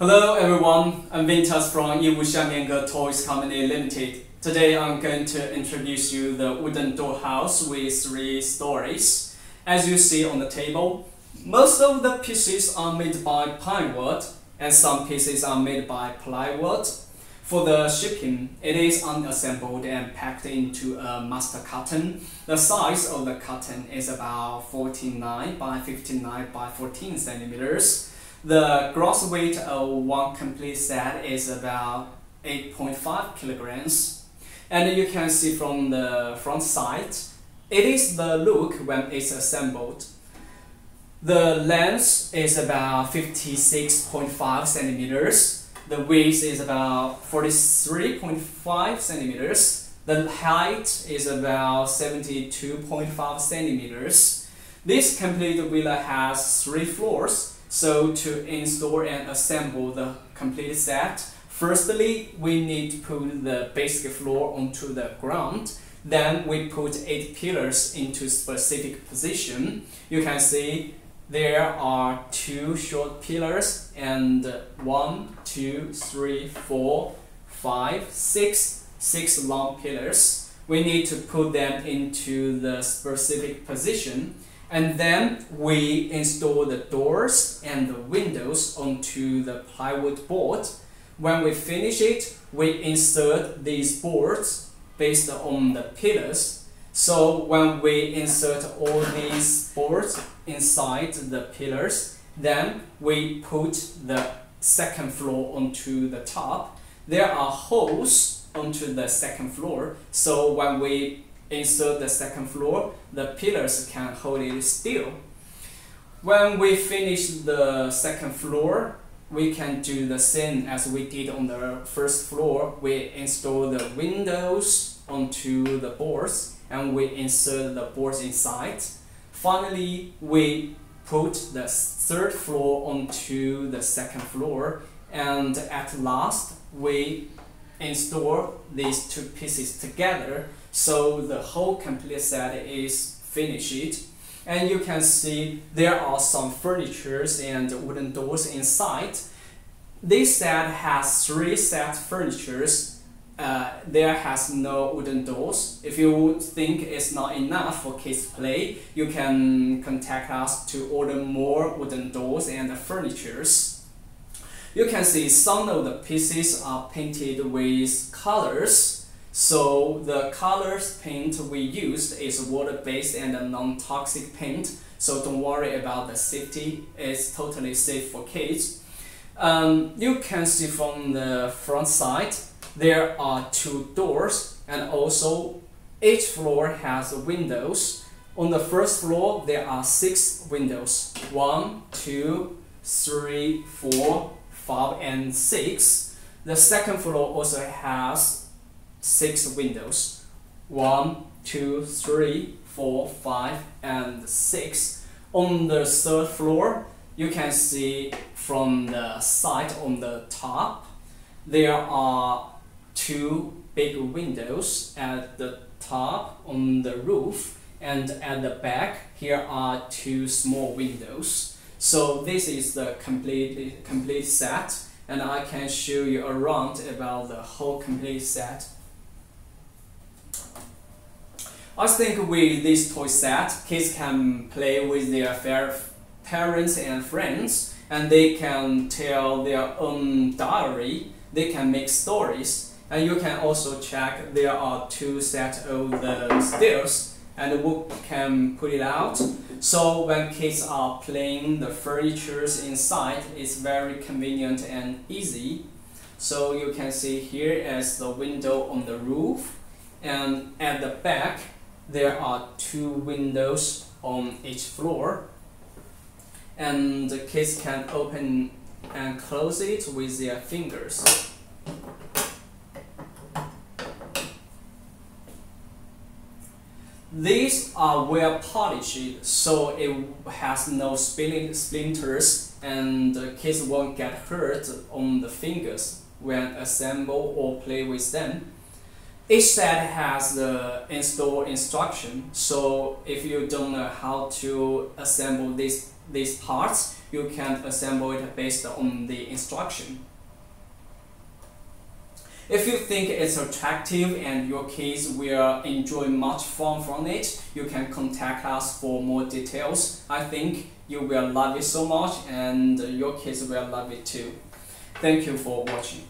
Hello everyone, I'm Vintas from Yiwu Xiangmienge Toys Company Limited. Today I'm going to introduce you the wooden dollhouse with three stories. As you see on the table, most of the pieces are made by pine wood and some pieces are made by plywood. For the shipping, it is unassembled and packed into a master carton. The size of the carton is about 49 by 59 by 14 centimeters. The gross weight of one complete set is about 8.5 kilograms. And you can see from the front side, it is the look when it's assembled. The length is about 56.5 centimeters. The width is about 43.5 centimeters. The height is about 72.5 centimeters. This complete villa has three floors so to install and assemble the complete set, firstly we need to put the basic floor onto the ground. Then we put 8 pillars into specific position. You can see there are two short pillars and one, two, three, four, five, six, six long pillars. We need to put them into the specific position and then we install the doors and the windows onto the plywood board. When we finish it, we insert these boards based on the pillars. So when we insert all these boards inside the pillars, then we put the second floor onto the top. There are holes onto the second floor. So when we insert the second floor, the pillars can hold it still. When we finish the second floor, we can do the same as we did on the first floor. We install the windows onto the boards and we insert the boards inside. Finally, we put the third floor onto the second floor and at last we install these two pieces together so the whole complete set is finished and you can see there are some furnitures and wooden doors inside this set has three set furnitures uh, there has no wooden doors. If you think it's not enough for kids play, you can contact us to order more wooden doors and furnitures. You can see some of the pieces are painted with colors. So the colors paint we used is water-based and a non-toxic paint. So don't worry about the safety. It's totally safe for kids. Um, you can see from the front side, there are two doors and also each floor has windows. On the first floor, there are six windows. One, two, three, four, 5 and 6. The second floor also has 6 windows. 1, 2, 3, 4, 5 and 6. On the third floor, you can see from the side on the top, there are two big windows at the top on the roof and at the back here are two small windows. So this is the complete, complete set and I can show you around about the whole complete set. I think with this toy set, kids can play with their parents and friends and they can tell their own diary, they can make stories and you can also check there are two sets of the stairs and we can put it out so when kids are playing the furniture inside, it's very convenient and easy. So you can see here is the window on the roof and at the back there are two windows on each floor and the kids can open and close it with their fingers. These are well polished, so it has no splinters and kids won't get hurt on the fingers when assemble or play with them. each set has the install instruction. So if you don't know how to assemble these these parts, you can assemble it based on the instruction. If you think it's attractive and your kids will enjoy much fun from it, you can contact us for more details. I think you will love it so much and your kids will love it too. Thank you for watching.